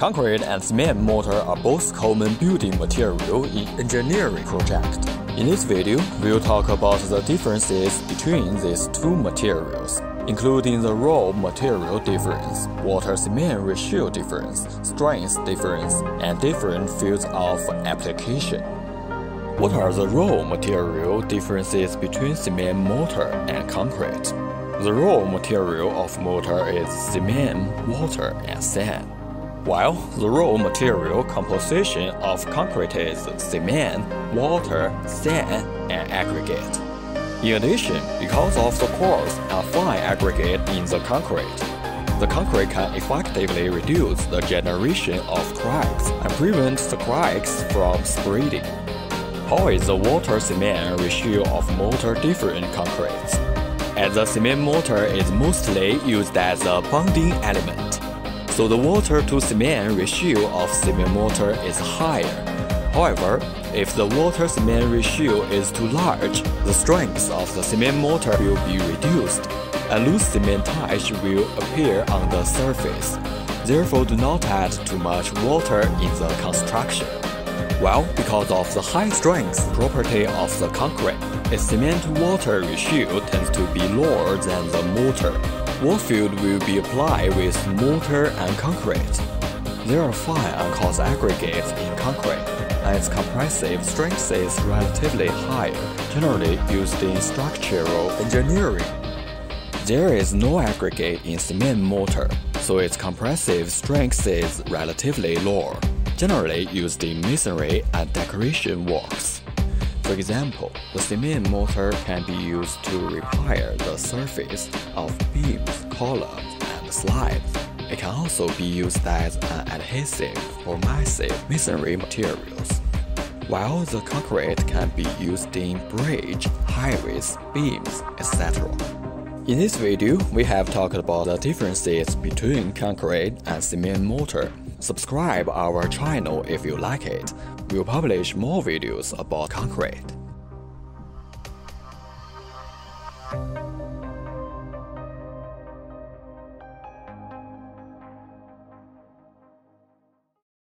Concrete and cement mortar are both common building material in engineering projects. In this video, we'll talk about the differences between these two materials, including the raw material difference, water-cement ratio difference, strength difference, and different fields of application. What are the raw material differences between cement mortar and concrete? The raw material of mortar is cement, water, and sand. While the raw material composition of concrete is cement, water, sand, and aggregate. In addition, because of the coarse and fine aggregate in the concrete, the concrete can effectively reduce the generation of cracks and prevent the cracks from spreading. How is the water-cement ratio of mortar different concretes? As the cement mortar is mostly used as a bonding element, so the water to cement ratio of cement mortar is higher. However, if the water cement ratio is too large, the strength of the cement mortar will be reduced, and loose cementage will appear on the surface. Therefore, do not add too much water in the construction. Well, because of the high strength property of the concrete, its cement-water ratio tends to be lower than the mortar. What field will be applied with mortar and concrete? There are fine coarse aggregates in concrete, and its compressive strength is relatively higher, generally used in structural engineering. There is no aggregate in cement mortar, so its compressive strength is relatively lower generally used in masonry and decoration works. For example, the cement mortar can be used to repair the surface of beams, columns, and slides. It can also be used as an adhesive for massive masonry materials. While the concrete can be used in bridge, highways, beams, etc. In this video, we have talked about the differences between concrete and cement mortar. Subscribe our channel if you like it. We'll publish more videos about concrete.